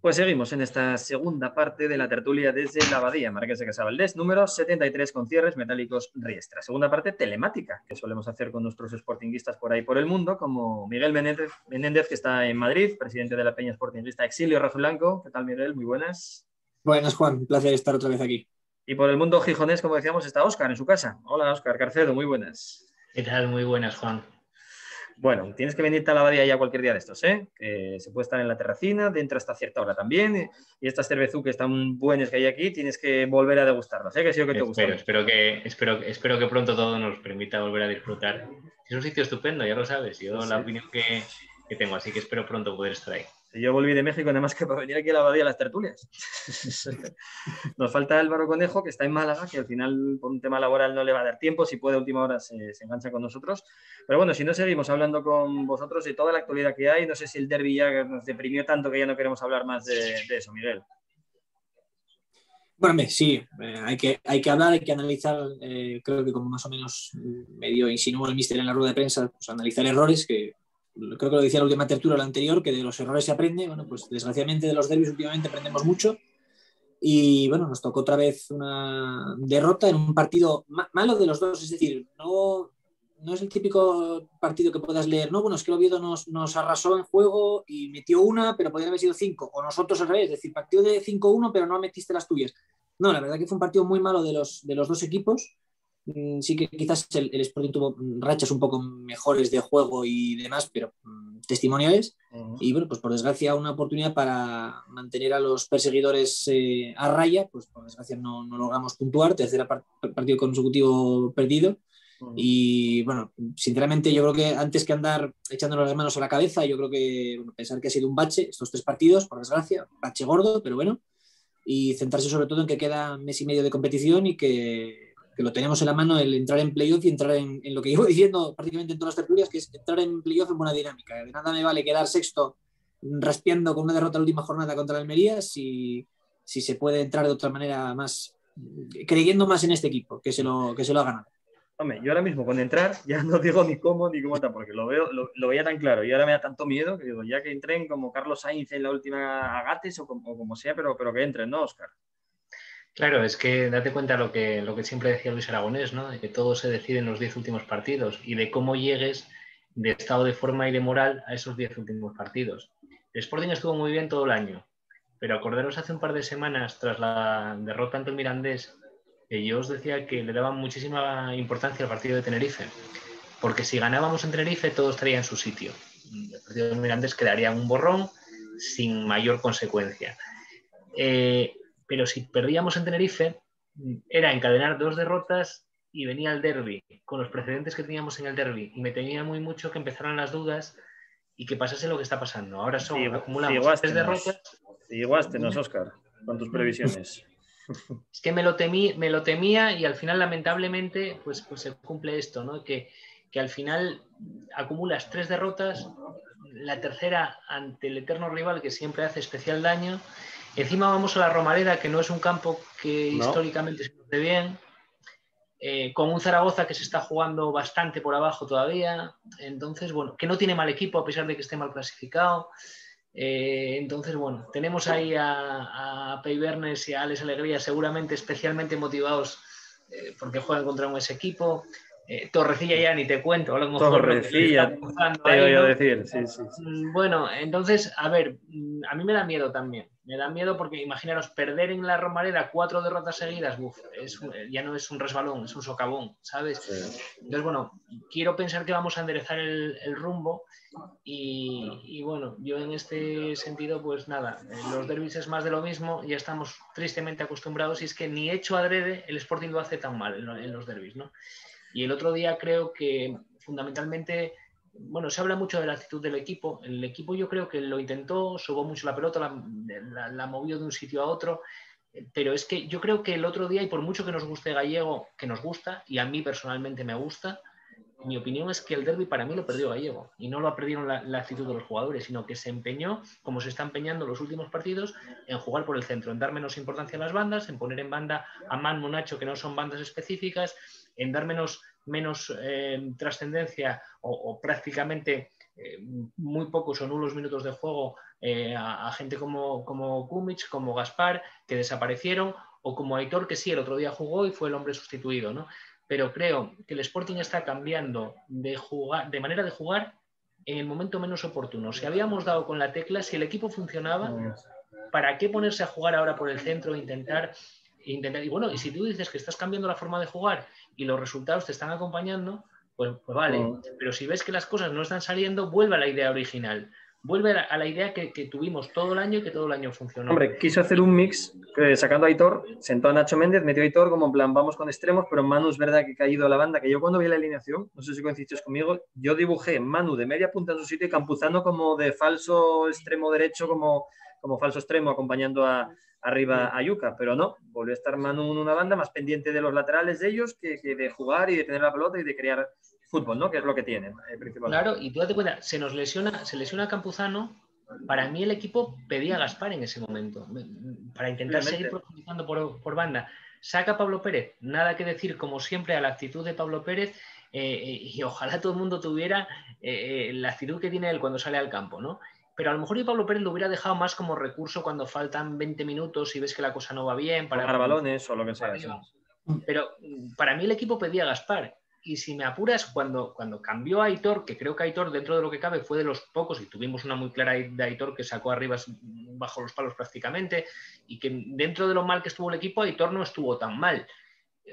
Pues seguimos en esta segunda parte de la tertulia desde la Abadía, Marqués de Casabaldés, número 73 con cierres metálicos Riestra. Segunda parte telemática, que solemos hacer con nuestros sportinguistas por ahí por el mundo, como Miguel Menéndez, que está en Madrid, presidente de la Peña Sportinguista Exilio Razo Blanco. ¿Qué tal, Miguel? Muy buenas. Buenas, Juan. Un placer estar otra vez aquí. Y por el mundo gijonés, como decíamos, está Óscar en su casa. Hola, Óscar Carcedo, muy buenas. ¿Qué tal? Muy buenas, Juan. Bueno, tienes que venirte a la abadía ya cualquier día de estos, ¿eh? se puede estar en la terracina, dentro hasta cierta hora también. Y estas cervezuques tan buenas que hay aquí, tienes que volver a degustarlas, ¿eh? Que sí que te gusta. Espero que, espero, espero que pronto todo nos permita volver a disfrutar. Es un sitio estupendo, ya lo sabes. Yo la opinión que, que tengo, así que espero pronto poder estar ahí. Yo volví de México nada más que para venir aquí a la abadía a las tertulias. Nos falta Álvaro Conejo, que está en Málaga, que al final por un tema laboral no le va a dar tiempo, si puede a última hora se, engancha con nosotros. Pero bueno, si no seguimos hablando con vosotros y toda la actualidad que hay, no sé si el derby ya nos deprimió tanto que ya no queremos hablar más de, eso, Miguel. Bueno, sí, eh, hay, que, hay que hablar, hay que analizar, eh, creo que como más o menos medio insinuó el míster en la rueda de prensa, pues analizar errores que creo que lo decía la última tertulia, la anterior, que de los errores se aprende. Bueno, pues desgraciadamente de los derbis últimamente aprendemos mucho. Y bueno, nos tocó otra vez una derrota en un partido malo de los dos. Es decir, no, no es el típico partido que puedas leer. No, bueno, es que el Oviedo nos, nos arrasó en juego y metió una, pero podría haber sido cinco. O nosotros al revés, es decir, partido de 5-1, pero no metiste las tuyas. No, la verdad que fue un partido muy malo de los, de los dos equipos. Mm, sí que quizás el, Sporting tuvo rachas un poco mejores de juego y demás, pero mm, testimoniales. Y bueno, pues por desgracia una oportunidad para mantener a los perseguidores eh, a raya, pues por desgracia no, no logramos puntuar, tercer partido consecutivo perdido. Y bueno, sinceramente yo creo que antes que andar echándonos las manos a la cabeza, yo creo que pensar que ha sido un bache estos tres partidos, por desgracia, bache gordo, pero bueno, y centrarse sobre todo en que queda mes y medio de competición y que que lo tenemos en la mano el entrar en playoff y entrar en, lo que llevo diciendo prácticamente en todas las tertulias, que es entrar en playoff en buena dinámica. De nada me vale quedar sexto raspeando con una derrota la última jornada contra Almería si, si se puede entrar de otra manera más, creyendo más en este equipo, que se lo, que se lo ha ganado. Hombre, yo ahora mismo con entrar ya no digo ni cómo ni cómo está, porque lo veo, lo, veía tan claro y ahora me da tanto miedo que digo, ya que entren como Carlos Sainz en la última Agates o como, o como sea, pero, pero que entren, ¿no, Oscar? Claro, es que date cuenta lo que, lo que siempre decía Luis Aragonés, ¿no? de que todo se decide en los diez últimos partidos y de cómo llegues de estado de forma y de moral a esos diez últimos partidos. El Sporting estuvo muy bien todo el año, pero acordaros hace un par de semanas, tras la derrota ante el Mirandés, que yo os decía que le daban muchísima importancia al partido de Tenerife, porque si ganábamos en Tenerife todo estaría en su sitio. El partido de Mirandés quedaría un borrón sin mayor consecuencia. Eh, pero si perdíamos en Tenerife, era encadenar dos derrotas y venía el derby, con los precedentes que teníamos en el derby. Y me tenía muy mucho que empezaran las dudas y que pasase lo que está pasando. Ahora son, acumulamos tres derrotas. Iguaste, Oscar, con tus previsiones. Es que me lo, temí, me lo temía y al final, lamentablemente, pues, pues se cumple esto, ¿no? Que, que al final acumulas tres derrotas, la tercera ante el eterno rival que siempre hace especial daño Encima vamos a la Romareda, que no es un campo que históricamente se conoce bien, eh, con un Zaragoza que se está jugando bastante por abajo todavía, entonces, bueno, que no tiene mal equipo a pesar de que esté mal clasificado. Eh, entonces, bueno, tenemos ahí a, a Pei y a Alex Alegría seguramente especialmente motivados eh, porque juegan contra un ese equipo. Torrecilla ya ni te cuento, a lo Torrecilla, te voy a decir, sí, sí. Mm, bueno, entonces, a ver, mm, a mí me da miedo también me da miedo porque imaginaros perder en la Romareda cuatro derrotas seguidas, ya no es un resbalón, es un socavón, ¿sabes? Entonces, bueno, quiero pensar que vamos a enderezar el, rumbo y, bueno, yo en este sentido, pues nada, los derbis es más de lo mismo, ya estamos tristemente acostumbrados y es que ni hecho adrede el Sporting lo hace tan mal en, en los derbis, ¿no? Y el otro día creo que fundamentalmente bueno, se habla mucho de la actitud del equipo. El equipo yo creo que lo intentó, subió mucho la pelota, la, movió de un sitio a otro, pero es que yo creo que el otro día, y por mucho que nos guste Gallego, que nos gusta, y a mí personalmente me gusta, mi opinión es que el derby para mí lo perdió Gallego y no lo perdieron la, la, actitud de los jugadores, sino que se empeñó, como se está empeñando los últimos partidos, en jugar por el centro, en dar menos importancia a las bandas, en poner en banda a Man Monacho, que no son bandas específicas, en dar menos, menos eh, trascendencia o, prácticamente eh, muy pocos o nulos minutos de juego eh, a, gente como, como Kumic, como Gaspar, que desaparecieron, o como Aitor, que sí, el otro día jugó y fue el hombre sustituido, ¿no? Pero creo que el Sporting está cambiando de, jugar, de manera de jugar en el momento menos oportuno. Si habíamos dado con la tecla, si el equipo funcionaba, ¿para qué ponerse a jugar ahora por el centro e intentar, intentar? Y bueno, y si tú dices que estás cambiando la forma de jugar y los resultados te están acompañando, pues, pues vale. Pero si ves que las cosas no están saliendo, vuelve a la idea original vuelve a la idea que, tuvimos todo el año y que todo el año funcionó. Hombre, quiso hacer un mix sacando a Aitor, sentó a Nacho Méndez, metió a Aitor como en plan, vamos con extremos, pero Manu es verdad que ha caído a la banda, que yo cuando vi la alineación, no sé si coincidís conmigo, yo dibujé Manu de media punta en su sitio y Campuzano como de falso extremo derecho, como, como falso extremo, acompañando a, arriba a Yuca, pero no, volvió a estar Manu en una banda más pendiente de los laterales de ellos que, que de jugar y de tener la pelota y de crear fútbol, ¿no? Que es lo que tiene, eh, principalmente. Claro, y tú date cuenta, se nos lesiona, se lesiona Campuzano. Para mí el equipo pedía a Gaspar en ese momento, para intentar seguir profundizando por, banda. Saca a Pablo Pérez, nada que decir, como siempre, a la actitud de Pablo Pérez, eh, eh, y ojalá todo el mundo tuviera la actitud que tiene él cuando sale al campo, ¿no? Pero a lo mejor y Pablo Pérez lo hubiera dejado más como recurso cuando faltan 20 minutos y ves que la cosa no va bien. Para ganar balones o lo que sea. Pero mm, para mí el equipo pedía a Gaspar y si me apuras, cuando, cuando cambió a Aitor, que creo que Aitor dentro de lo que cabe fue de los pocos, y tuvimos una muy clara de Aitor que sacó arriba bajo los palos prácticamente, y que dentro de lo mal que estuvo el equipo, Aitor no estuvo tan mal.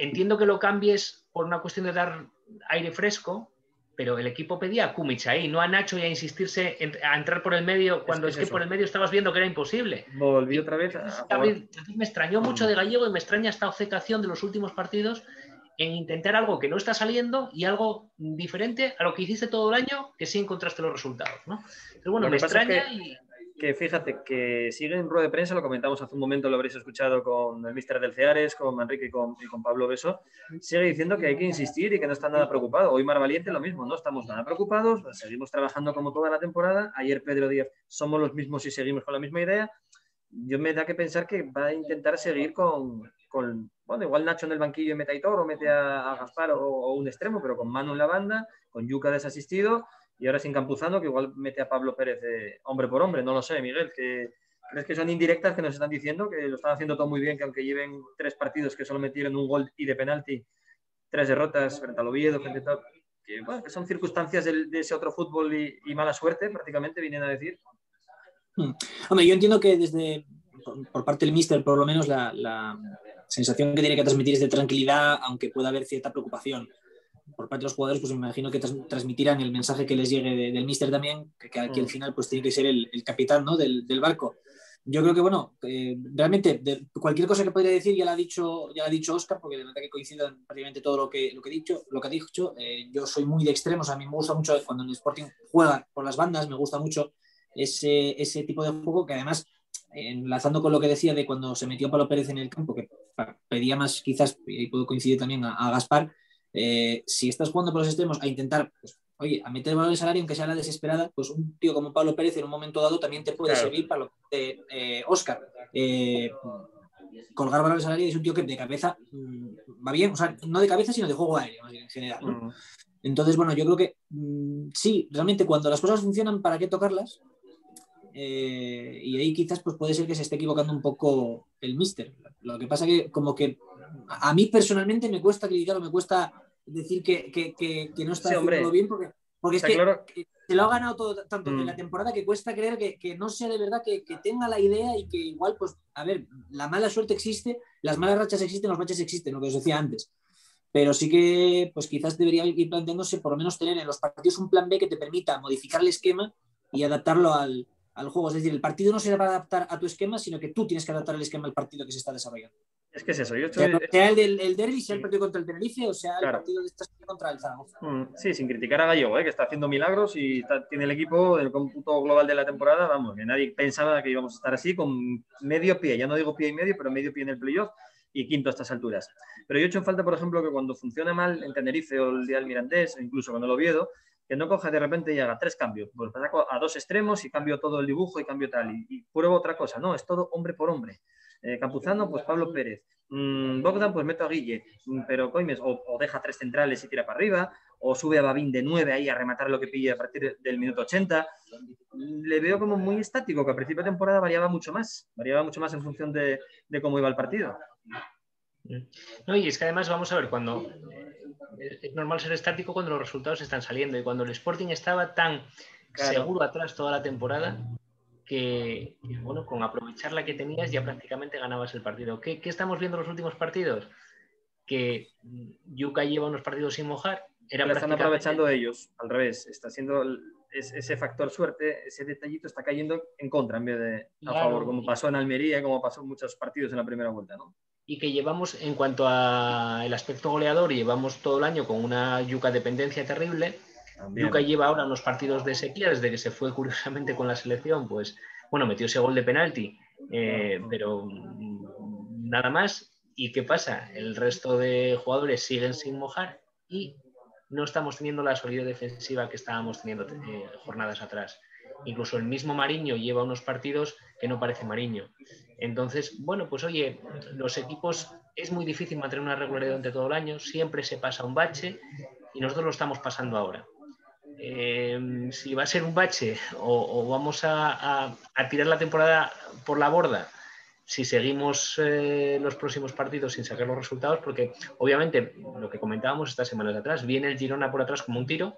Entiendo que lo cambies por una cuestión de dar aire fresco, pero el equipo pedía a Kumic ahí, no a Nacho y a insistirse a entrar por el medio, cuando es que, por el medio estabas viendo que era imposible. Volví otra vez. me extrañó mucho de Gallego y me extraña esta obcecación de los últimos partidos en intentar algo que no está saliendo y algo diferente a lo que hiciste todo el año, que sí encontraste los resultados, ¿no? Pero bueno, me extraña que, y... Que fíjate, que sigue en rueda de prensa, lo comentamos hace un momento, lo habréis escuchado con el mister del Ceares, con Manrique y con, y con Pablo Beso, sigue diciendo que hay que insistir y que no está nada preocupado. Hoy Mar Valiente lo mismo, no estamos nada preocupados, seguimos trabajando como toda la temporada. Ayer Pedro Díaz, somos los mismos y seguimos con la misma idea. Yo me da que pensar que va a intentar seguir con, con bueno, igual Nacho en el banquillo y mete a Hitor o mete a, Gaspar o, un extremo, pero con mano en la banda, con Yuca desasistido y ahora sin Campuzano, que igual mete a Pablo Pérez hombre por hombre, no lo sé, Miguel, que crees que son indirectas que nos están diciendo que lo están haciendo todo muy bien, que aunque lleven tres partidos que solo metieron un gol y de penalti, tres derrotas frente al Oviedo, frente a que, bueno, que son circunstancias de, ese otro fútbol y, mala suerte, prácticamente vienen a decir. Hmm. Hombre, yo entiendo que desde por, parte del míster, por lo menos, la sensación que tiene que transmitir es de tranquilidad, aunque pueda haber cierta preocupación. Por parte de los jugadores, pues me imagino que transmitirán el mensaje que les llegue del míster también, que, que, al mm. final pues tiene que ser el, capitán ¿no? del, barco. Yo creo que, bueno, eh, realmente cualquier cosa que podría decir ya la ha dicho, ya ha dicho Oscar, porque de verdad que coincide en prácticamente todo lo que, lo que he dicho. Lo que ha dicho eh, yo soy muy de extremos, a mí me gusta mucho cuando el Sporting juega por las bandas, me gusta mucho ese, ese tipo de juego que además enlazando con lo que decía de cuando se metió Pablo Pérez en el campo, que pedía más quizás, y puedo coincidir también a, Gaspar, eh, si estás jugando por los extremos a intentar, pues, oye, a meter valor de salario, aunque sea la desesperada, pues un tío como Pablo Pérez en un momento dado también te puede servir para lo que eh, Oscar. Eh, colgar valor de salario es un tío que de cabeza mm, va bien, o sea, no de cabeza, sino de juego aéreo, en general. Mm. Entonces, bueno, yo creo que mm, sí, realmente cuando las cosas funcionan, ¿para qué tocarlas? Eh, y ahí quizás pues puede ser que se esté equivocando un poco el mister. Lo que pasa que como que a mí personalmente me cuesta criticar me cuesta decir que, que, que, no está haciendo bien porque, porque es que, se lo ha ganado todo tanto en la mm. temporada que cuesta creer que, no sea de verdad que, tenga la idea y que igual pues a ver, la mala suerte existe, las malas rachas existen, los rachas existen, lo que os decía antes. Pero sí que pues quizás debería ir planteándose por lo menos tener en los partidos un plan B que te permita modificar el esquema y adaptarlo al, al juego. Es decir, el partido no será para adaptar a tu esquema, sino que tú tienes que adaptar el esquema al partido que se está desarrollando. Es que es eso. Yo Sea el, del, el derby, sea el partido contra el Tenerife o sea el partido de esta contra el Zaragoza. Mm, sí, sin criticar a Gallego, ¿eh? que está haciendo milagros y tiene el equipo del cómputo global de la temporada. Vamos, que nadie pensaba que íbamos a estar así con medio pie. Ya no digo pie y medio, pero medio pie en el playoff y quinto a estas alturas. Pero yo he hecho en falta, por ejemplo, que cuando funciona mal en Tenerife o el día del Mirandés, o incluso cuando lo Oviedo, que no coja de repente y haga tres cambios. Pues saco a dos extremos y cambio todo el dibujo y cambio tal. Y, pruebo otra cosa. No, es todo hombre por hombre. Eh, Campuzano, pues Pablo Pérez. Mm, Bogdan, pues meto a Guille. Mm, pero Coimes, o, deja tres centrales y tira para arriba. o sube a Babín de 9 ahí a rematar lo que pille a partir del minuto 80. Le veo como muy estático, que a principio de temporada variaba mucho más, variaba mucho más en función de, cómo iba el partido. No, y es que además vamos a ver, cuando eh, es normal ser estático cuando los resultados están saliendo y cuando el Sporting estaba tan seguro atrás toda la temporada, que, bueno, con aprovechar la que tenías ya prácticamente ganabas el partido. ¿Qué, estamos viendo en los últimos partidos? Que Yuka lleva unos partidos sin mojar. Era están aprovechando ellos, al revés. Está siendo ese factor suerte, ese detallito está cayendo en contra en vez de a favor, como pasó en Almería, como pasó en muchos partidos en la primera vuelta, ¿no? Y que llevamos, en cuanto al aspecto goleador, llevamos todo el año con una Yuka dependencia terrible Luca lleva ahora unos partidos de sequía desde que se fue curiosamente con la selección, pues bueno, metió ese gol de penalti, eh, pero nada más. ¿Y qué pasa? El resto de jugadores siguen sin mojar y no estamos teniendo la solidez defensiva que estábamos teniendo eh, jornadas atrás. Incluso el mismo Mariño lleva unos partidos que no parece Mariño. Entonces, bueno, pues oye, los equipos es muy difícil mantener una regularidad durante todo el año, siempre se pasa un bache y nosotros lo estamos pasando ahora. Em, si va a ser un bache o, vamos a, tirar la temporada por la borda si seguimos eh, los próximos partidos sin sacar los resultados, porque obviamente lo que comentábamos estas semanas atrás, viene el Girona por atrás como un tiro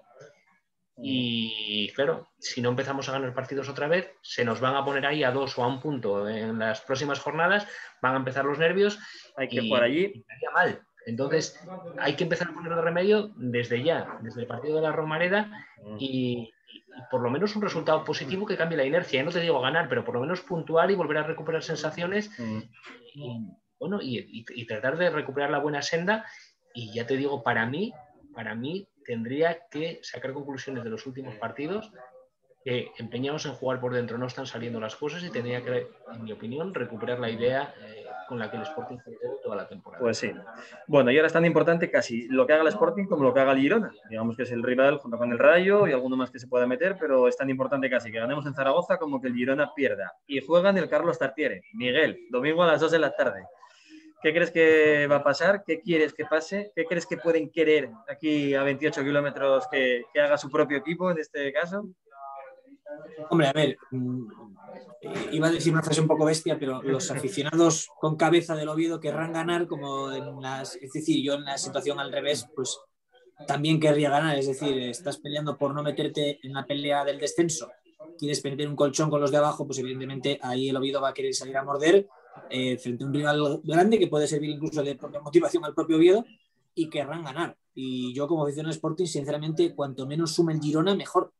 y claro, si no empezamos a ganar partidos otra vez, se nos van a poner ahí a dos o a un punto en las próximas jornadas, van a empezar los nervios. Hay que jugar allí. mal. Entonces, hay que empezar a poner de remedio desde ya, desde el partido de la Romareda mm. y, por lo menos un resultado positivo que cambie la inercia. no te digo ganar, pero por lo menos puntuar y volver a recuperar sensaciones mm. y, bueno, y, tratar de recuperar la buena senda. Y ya te digo, para mí, para mí tendría que sacar conclusiones de los últimos partidos que empeñados en jugar por dentro no están saliendo las cosas y tendría que, en mi opinión, recuperar la idea. Eh, con la que el Sporting toda la temporada. Pues sí. Bueno, y ahora es tan importante casi lo que haga el Sporting como lo que haga el Girona. Digamos que es el rival junto con el Rayo y alguno más que se pueda meter, pero es tan importante casi que ganemos en Zaragoza como que el Girona pierda. Y juegan el Carlos Tartiere. Miguel, domingo a las 2 de la tarde. ¿Qué crees que va a pasar? ¿Qué quieres que pase? ¿Qué crees que pueden querer aquí a 28 kilómetros que haga su propio equipo en este caso? Hombre, a ver, mm, iba a decir una frase un poco bestia, pero los aficionados con cabeza del Oviedo querrán ganar como en las... Es decir, yo en la situación al revés, pues también querría ganar. Es decir, estás peleando por no meterte en la pelea del descenso. Quieres meter un colchón con los de abajo, pues evidentemente ahí el Oviedo va a querer salir a morder eh, frente a un rival grande que puede servir incluso de motivación al propio Oviedo y querrán ganar. Y yo como aficionado Sporting, sinceramente, cuanto menos sume el Girona, mejor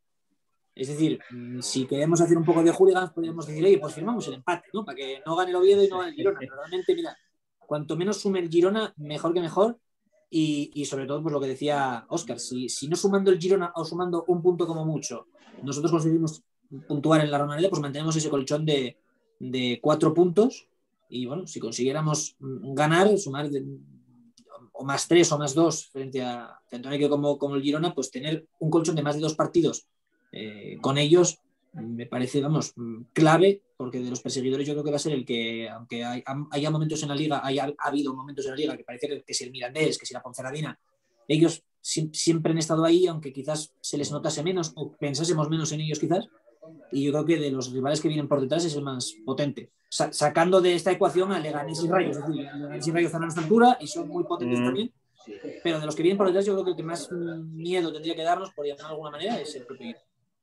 es decir, mm, si queremos hacer un poco de hooligans, podríamos decir, oye, pues firmamos el empate, ¿no? Para que no gane el Oviedo y no gane el Girona. Pero realmente, mira, cuanto menos sume el Girona, mejor que mejor. Y, sobre todo, pues lo que decía Oscar, si, no sumando el Girona o sumando un punto como mucho, nosotros conseguimos puntuar en la Romareda, pues mantenemos ese colchón de, cuatro puntos. Y bueno, si consiguiéramos ganar, sumar o más tres o más dos frente a tanto como, como el Girona, pues tener un colchón de más de dos partidos eh, con ellos me parece, vamos, clave, porque de los perseguidores yo creo que va a ser el que, aunque haya momentos en la liga, haya habido momentos en la liga que parece que si el Mirandés, que si la Ponferradina, ellos siempre han estado ahí, aunque quizás se les notase menos o pensásemos menos en ellos quizás, y yo creo que de los rivales que vienen por detrás es el más potente. sacando de esta ecuación a Leganés y Rayos, es decir, Leganés y Rayos están a nuestra altura y son muy potentes mm. también, pero de los que vienen por detrás yo creo que el que más miedo tendría que darnos, por llamarlo de alguna manera, es el propio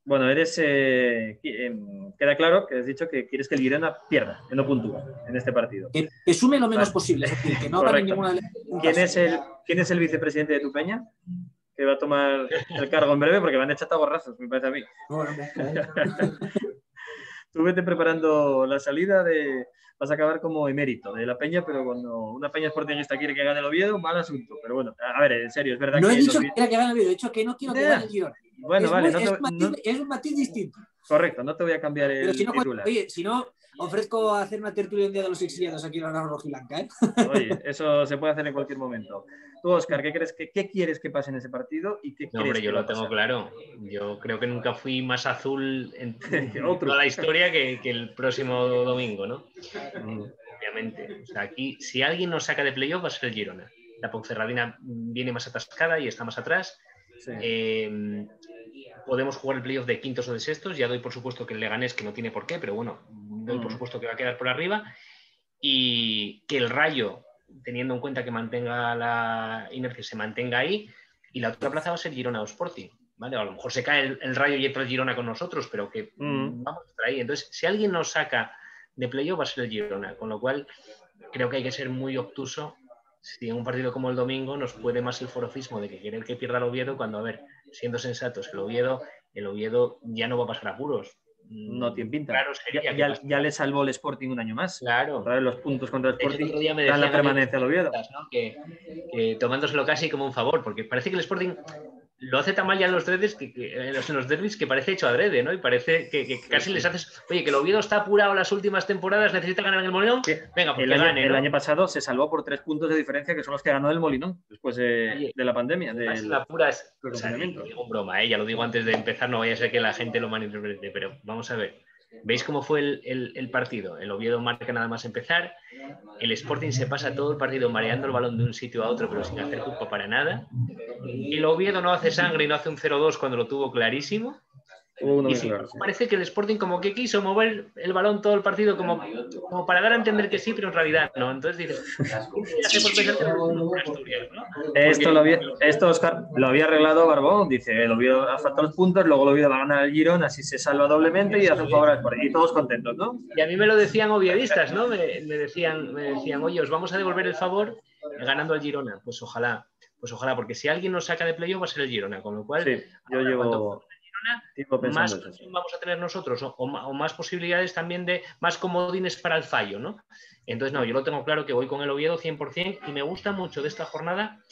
bueno, eres, eh, em, queda claro que has dicho que quieres que el Girona pierda, que no puntúe en este partido. Que, sume lo menos posible, es decir, que no ninguna ¿Quién es, el, ¿Quién es el vicepresidente de tu peña? Que va a tomar el cargo en breve porque van a echar borrazos, me parece a mí. Tú vete preparando la salida de. Vas a acabar como emérito de la peña, pero cuando una peña sportingista quiere que gane el Oviedo, mal asunto. Pero bueno, a ver, en serio, es verdad no que. No he dicho que quiera que gane el Oviedo, he dicho que no quiero que gane el Girona. Bueno, es vale. es, un matiz distinto. Correcto, no te voy a cambiar el si no, Oye, si no, ofrezco hacer una tertulia un día de los exiliados aquí en la Rojiblanca. ¿eh? Oye, eso se puede hacer en cualquier momento. Tú, Oscar, ¿qué, crees que, qué quieres que pase en ese partido? Y qué no, hombre, yo lo tengo claro. Yo creo que nunca fui más azul en toda la historia que, que el próximo domingo, ¿no? Mm. Obviamente. O sea, aquí, si alguien nos saca de playoff, va a ser el Girona. La Ponferradina viene más atascada y está más atrás Eh, podemos jugar el playoff de quintos o de sextos. Ya doy por supuesto que el Leganés, que no tiene por qué, pero bueno, doy por mm. supuesto que va a quedar por arriba. Y que el Rayo, teniendo en cuenta que mantenga la inercia, se mantenga ahí. Y la otra plaza va a ser Girona o Sporting. ¿vale? A lo mejor se cae el, Rayo y entra el Girona con nosotros, pero que mm. vamos a estar ahí. Entonces, si alguien nos saca de playoff, va a ser el Girona. Con lo cual, creo que hay que ser muy obtuso si en un partido como el domingo nos puede más el forofismo de que quiere que pierda el Oviedo, cuando, a ver, siendo sensatos, el Oviedo, el Oviedo ya no va a pasar apuros. No tiene pinta. Claro, ya, le salvó el Sporting un año más. Claro. los puntos contra el Sporting dan la permanencia al Oviedo. que, tomándoselo casi como un favor, porque parece que el Sporting lo hace tan mal ya en los derbis que, en los derbis que parece hecho adrede, ¿no? Y parece que, casi les haces, oye, que el Oviedo está apurado las últimas temporadas, necesita ganar en el Molinón, venga, pues el, año, el año pasado se salvó por tres puntos de diferencia, que son los que ganó el Molinón después de, la pandemia. De la pura es, o broma, ¿eh? ya lo digo antes de empezar, no vaya a ser que la gente lo malinterprete, pero vamos a ver. ¿Veis cómo fue el, partido? El Oviedo marca nada más empezar. El Sporting se pasa todo el partido mareando el balón de un sitio a otro, pero sin hacer culpa para nada. El Oviedo no hace sangre y no hace un 0-2 cuando lo tuvo clarísimo parece que el Sporting como que quiso mover el balón todo el partido como, como para dar a entender que sí, pero en realidad no. Entonces dices, Esto, lo había, esto Oscar lo había arreglado Barbón, dice, el Oviedo ha faltado los puntos, luego el Oviedo va a ganar el Girón, así se salva doblemente y hace un favor al Sporting. Y todos contentos, ¿no? Y a mí me lo decían oviedistas, ¿no? Me, decían, me decían, oye, os vamos a devolver el favor ganando al Girona. Pues ojalá, pues ojalá, porque si alguien nos saca de playoff va a ser el Girona, con lo cual... Sí, yo llevo más vamos a tener nosotros o, más posibilidades también de más comodines para el fallo, ¿no? Entonces, no, yo lo tengo claro que voy con el Oviedo 100% y me gusta mucho de esta jornada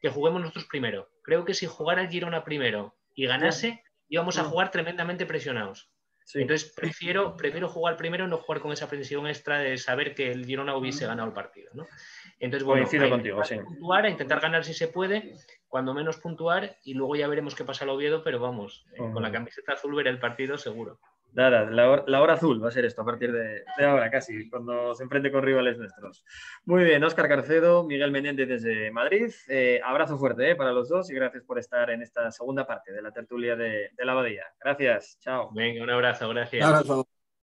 que juguemos nosotros primero. Creo que si jugara el Girona primero y ganase, íbamos a jugar tremendamente presionados. Entonces, prefiero, prefiero jugar primero y no jugar con esa presión extra de saber que el Girona hubiese ganado el partido, ¿no? Entonces, bueno, Coincido contigo, sí. a intentar ganar si se puede cuando menos puntuar y luego ya veremos qué pasa al Oviedo, pero vamos, eh, con la camiseta azul ver el partido seguro. Nada, la hora, azul va a ser esto a partir de, ahora casi, cuando se enfrente con rivales nuestros. Muy bien, Óscar Carcedo, Miguel Menéndez desde Madrid. Eh, abrazo fuerte eh, para los dos y gracias por estar en esta segunda parte de la tertulia de, de la Abadía. Gracias, chao. Venga, un abrazo, gracias. Un abrazo.